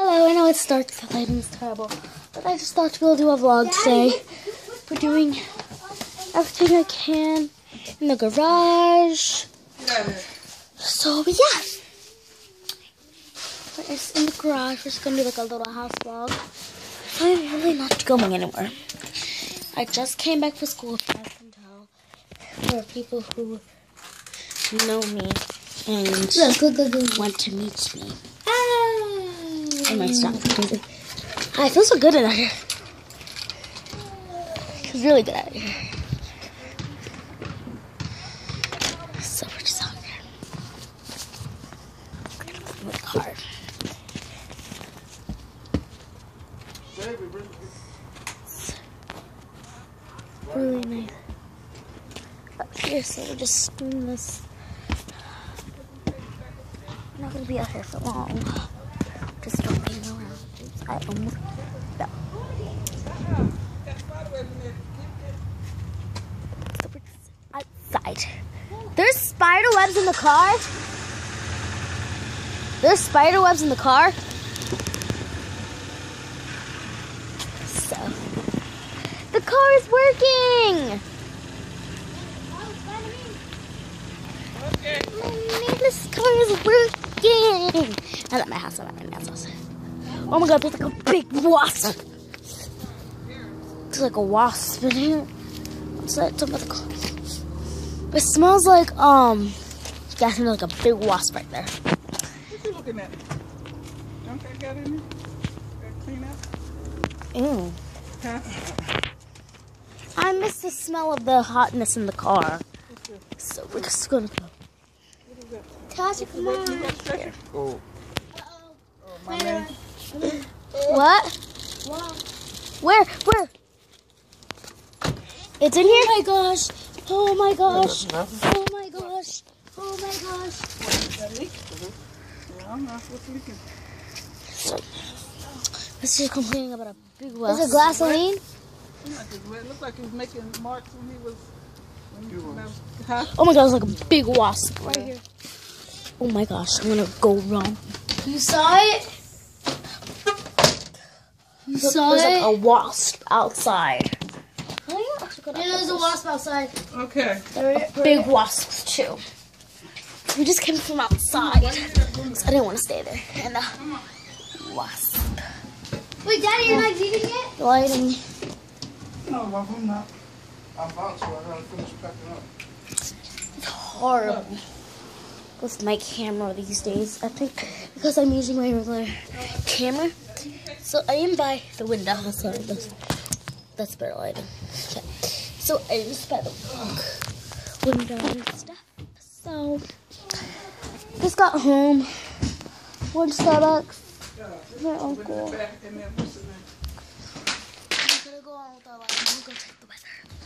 Hello, I know it starts the lighting's terrible, but I just thought we'll do a vlog today. We're doing everything I can in the garage. So, but yeah. We're just in the garage. We're just gonna do like a little house vlog. I'm really not going anywhere. I just came back from school, if you guys can tell. There are people who know me and want to meet me. I feel so good in here. It's really good out here. So we're out here. The car. Really nice. Up here, so we're just doing this. I'm not gonna be out here for long. Just jumping around. I almost fell. Outside. There's spider webs in the car. There's spider webs in the car. So the car is working. My this car is working. I let my house on my man's house. Oh my god, there's like a big wasp. There's like a wasp in here. What's that? It's about the car. It smells like um yeah, it smells like a big wasp right there. What you looking at? Don't that got in there? Got clean up? Ew. Huh? I miss the smell of the hotness in the car. So we're just gonna go. What is that? Tasha, come on. You got stretcher? Oh, my man. What? Where? Where? It's in here? Oh my gosh. Oh my gosh. Oh my gosh. Oh my gosh. That leak? Yeah, I don't know what's leaking. This is complaining about a big well. Is it gasoline? It it looked like he was making marks when he was. When he, when I was huh? Oh my god, it's like a big wasp right here. Oh my gosh, I'm gonna go wrong. You saw it? You Look, saw there's it? like a wasp outside. yeah, there's a wasp outside. Okay. Big wasps too. We just came from outside, so I didn't want to stay there. And uh, wasp Wait, Daddy, you're not eating it? lighting. No, I'm not. I'm about to. I gotta finish packing up. It's horrible with my camera these days. I think because I'm using my regular camera. So I am by the window. Sorry, that's, that's better lighting. Okay. So I am just by the window and stuff. So just got home. Went to Starbucks. My uncle. I'm gonna go with. I'm gonna check the weather.